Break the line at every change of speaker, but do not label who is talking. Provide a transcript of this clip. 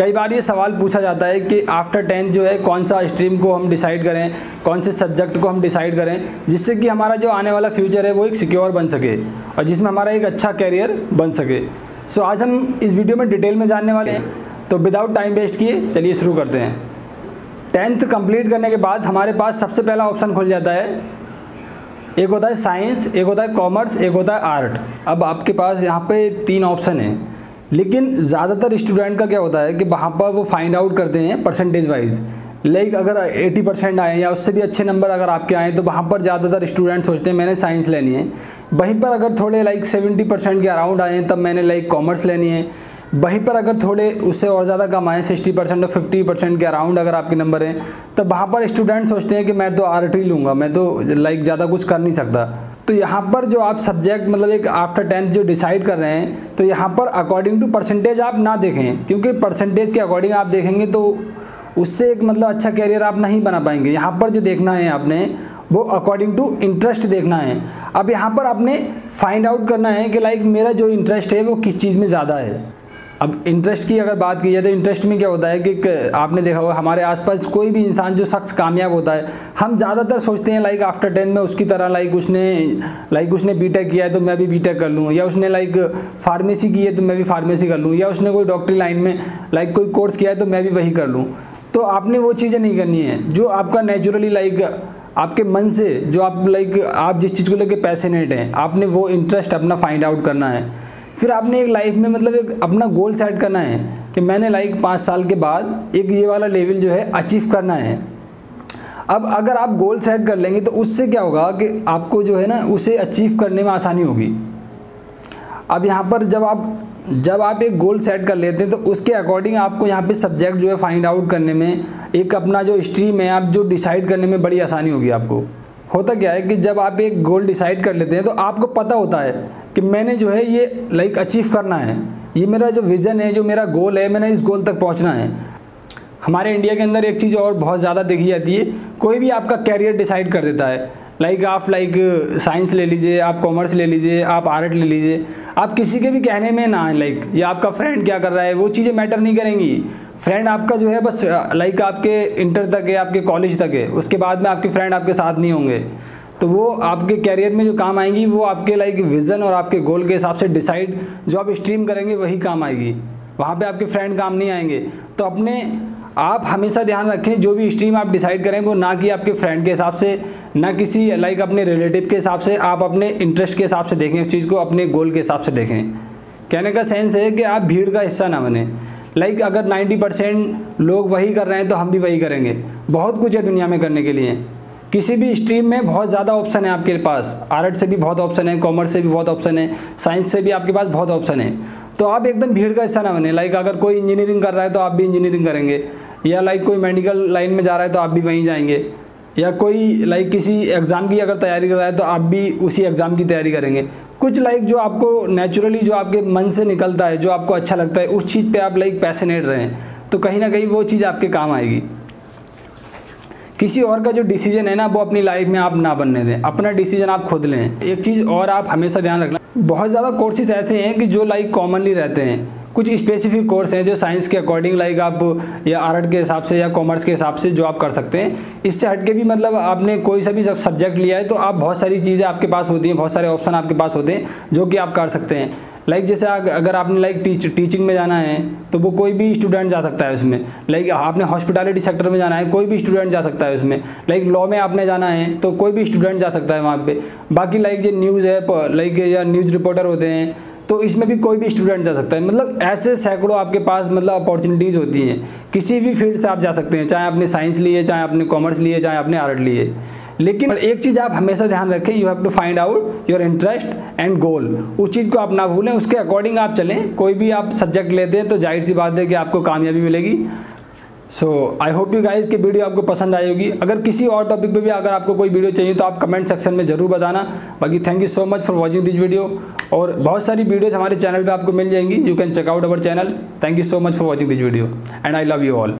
कई बार ये सवाल पूछा जाता है कि आफ्टर टेंथ जो है, कौन सा स्ट्रीम को हम डिसाइड करें, कौन से सब्जेक्ट को हम डिसाइड करें, जिससे कि हमारा जो आने वाला फ्यूचर है वो एक सिक्योर बन सके और जिसमें हमारा एक अच्छा कैरियर बन सके। सो आज हम इस वीडियो में डिटेल में जानने वाले हैं। तो विदाउट टाइम वेस्ट किए, चलिए शुरू करते हैं। टेंथ कंप्लीट करने के बाद हमारे पास सबसे पहला ऑप्शन खुल जाता है। एक होता है साइंस एक होता है कॉमर्स एक होता है आर्ट अब आपके पास यहाँ पे तीन ऑप्शन हैं। लेकिन ज़्यादातर स्टूडेंट का क्या होता है कि वहाँ पर वो फाइंड आउट करते हैं परसेंटेज वाइज लाइक अगर 80 परसेंट आए या उससे भी अच्छे नंबर अगर आपके आए तो वहाँ पर ज़्यादातर स्टूडेंट सोचते हैं, मैंने साइंस लेनी है। वहीं पर अगर थोड़े लाइक 70 परसेंट के अराउंड आए, तब मैंने लाइक कॉमर्स लेनी है। वहीं पर अगर थोड़े उससे और ज़्यादा कम आए सिक्सटी परसेंट और फिफ्टी परसेंट के अराउंड अगर आपके नंबर हैं, तब वहाँ पर स्टूडेंट सोचते हैं कि मैं तो आर्ट ही लूँगा, मैं तो लाइक ज़्यादा कुछ कर नहीं सकता। तो यहाँ पर जो आप सब्जेक्ट मतलब एक आफ्टर टेंथ जो डिसाइड कर रहे हैं तो यहाँ पर अकॉर्डिंग टू परसेंटेज आप ना देखें, क्योंकि परसेंटेज के अकॉर्डिंग आप देखेंगे तो उससे एक मतलब अच्छा कैरियर आप नहीं बना पाएँगे। यहाँ पर जो देखना है आपने, वो अकॉर्डिंग टू इंटरेस्ट देखना है। अब यहाँ पर आपने फाइंड आउट करना है कि लाइक मेरा जो इंटरेस्ट है वो किस चीज़ में ज़्यादा है। अब इंटरेस्ट की अगर बात की जाए तो इंटरेस्ट में क्या होता है कि आपने देखा होगा, हमारे आसपास कोई भी इंसान जो शख्स कामयाब होता है, हम ज़्यादातर सोचते हैं लाइक आफ्टर टेंथ में उसकी तरह लाइक उसने लाइक उसने बीटेक किया है तो मैं भी बीटेक कर लूँ, या उसने लाइक फार्मेसी की है तो मैं भी फार्मेसी कर लूँ, या उसने कोई डॉक्टरी लाइन में लाइक कोई कोर्स किया है तो मैं भी वही कर लूँ। तो आपने वो चीज़ें नहीं करनी है, जो आपका नेचुरली लाइक आपके मन से, जो आप लाइक आप जिस चीज़ को लेकर पैसेनेट हैं, आपने वो इंटरेस्ट अपना फाइंड आउट करना है। फिर आपने एक लाइफ में मतलब एक अपना गोल सेट करना है कि मैंने लाइक पाँच साल के बाद एक ये वाला लेवल जो है अचीव करना है। अब अगर आप गोल सेट कर लेंगे तो उससे क्या होगा कि आपको जो है ना उसे अचीव करने में आसानी होगी। अब यहाँ पर जब आप जब आप एक गोल सेट कर लेते हैं तो उसके अकॉर्डिंग आपको यहाँ पे सब्जेक्ट जो है फाइंड आउट करने में, एक अपना जो स्ट्रीम है, आप जो डिसाइड करने में बड़ी आसानी होगी आपको। होता क्या है कि जब आप एक गोल डिसाइड कर लेते हैं तो आपको पता होता है कि मैंने जो है ये लाइक अचीव करना है। ये मेरा जो विज़न है, जो मेरा गोल है, मैंने इस गोल तक पहुँचना है। हमारे इंडिया के अंदर एक चीज़ और बहुत ज़्यादा देखी जाती है, कोई भी आपका कैरियर डिसाइड कर देता है। लाइक आप लाइक साइंस ले लीजिए, आप कॉमर्स ले लीजिए, आप आर्ट ले लीजिए, आप किसी के भी कहने में ना लाइक या आपका फ्रेंड क्या कर रहा है, वो चीज़ें मैटर नहीं करेंगी। फ्रेंड आपका जो है बस लाइक आपके इंटर तक है, आपके कॉलेज तक है, उसके बाद में आपके फ्रेंड आपके साथ नहीं होंगे। तो वो आपके कैरियर में जो काम आएँगी, वो आपके लाइक विज़न और आपके गोल के हिसाब से डिसाइड जो आप स्ट्रीम करेंगे, वही काम आएगी। वहाँ पे आपके फ्रेंड काम नहीं आएँगे। तो अपने आप हमेशा ध्यान रखें, जो भी स्ट्रीम आप डिसाइड करें, वो ना कि आपके फ्रेंड के हिसाब से, ना किसी लाइक अपने रिलेटिव के हिसाब से, आप अपने इंटरेस्ट के हिसाब से देखें, उस चीज़ को अपने गोल के हिसाब से देखें। कहने का सेंस है कि आप भीड़ का हिस्सा ना बने। लाइक अगर 90 परसेंट लोग वही कर रहे हैं तो हम भी वही करेंगे। बहुत कुछ है दुनिया में करने के लिए। किसी भी स्ट्रीम में बहुत ज़्यादा ऑप्शन है आपके पास। आर्ट से भी बहुत ऑप्शन है कॉमर्स से भी बहुत ऑप्शन है साइंस से भी आपके पास बहुत ऑप्शन है। तो आप एकदम भीड़ का हिस्सा ना बने। लाइक अगर कोई इंजीनियरिंग कर रहा है तो आप भी इंजीनियरिंग करेंगे। या लाइक कोई मेडिकल लाइन में जा रहा है तो आप भी वहीं जाएँगे। या कोई लाइक किसी एग्ज़ाम की अगर तैयारी कर रहा है तो आप भी उसी एग्ज़ाम की तैयारी करेंगे। कुछ लाइक जो आपको नेचुरली जो आपके मन से निकलता है, जो आपको अच्छा लगता है, उस चीज़ पे आप लाइक पैसनेट रहें। तो कहीं ना कहीं वो चीज़ आपके काम आएगी। किसी और का जो डिसीज़न है ना, वो अपनी लाइफ में आप ना बनने दें। अपना डिसीज़न आप खुद लें। एक चीज़ और आप हमेशा ध्यान रखना। बहुत ज़्यादा कोर्सेज ऐसे हैं कि जो लाइक कॉमनली रहते हैं। कुछ स्पेसिफिक कोर्स हैं जो साइंस के अकॉर्डिंग लाइक आप या आर्ट के हिसाब से या कॉमर्स के हिसाब से जो आप कर सकते हैं। इससे हट के भी मतलब आपने कोई सा भी सब्जेक्ट लिया है तो आप बहुत सारी चीज़ें आपके पास होती हैं, बहुत सारे ऑप्शन आपके पास होते हैं जो कि आप कर सकते हैं। लाइक जैसे अगर आपने लाइक टीच टीचिंग में जाना है तो वो कोई भी स्टूडेंट जा सकता है उसमें। लाइक आपने हॉस्पिटलिटी सेक्टर में जाना है, कोई भी स्टूडेंट जा सकता है उसमें। लाइक लॉ में आपने जाना है तो कोई भी स्टूडेंट जा सकता है वहाँ पे। बाकी लाइक जो न्यूज़ है लाइक या न्यूज़ रिपोर्टर होते हैं तो इसमें भी कोई भी स्टूडेंट जा सकता है। मतलब ऐसे सैकड़ों आपके पास मतलब अपॉर्चुनिटीज़ होती हैं। किसी भी फ़ील्ड से आप जा सकते हैं, चाहे आपने साइंस लिए चाहे आपने कॉमर्स लिए चाहे आपने आर्ट लिए लेकिन एक चीज़ आप हमेशा ध्यान रखें you have to find out your interest and goal उस चीज़ को आप ना भूलें, उसके अकॉर्डिंग आप चलें। कोई भी आप सब्जेक्ट लेते हैं तो ज़ाहिर सी बात है कि आपको कामयाबी मिलेगी। So I hope you guys की वीडियो आपको पसंद आई होगी। अगर किसी और टॉपिक पे भी अगर आपको कोई वीडियो चाहिए तो आप कमेंट सेक्शन में ज़रूर बताना। बाकी thank you so much for watching this video और बहुत सारी वीडियोज़ हमारे चैनल पे आपको मिल जाएँगी। You can check out our channel thank you so much for watching this video and I love you all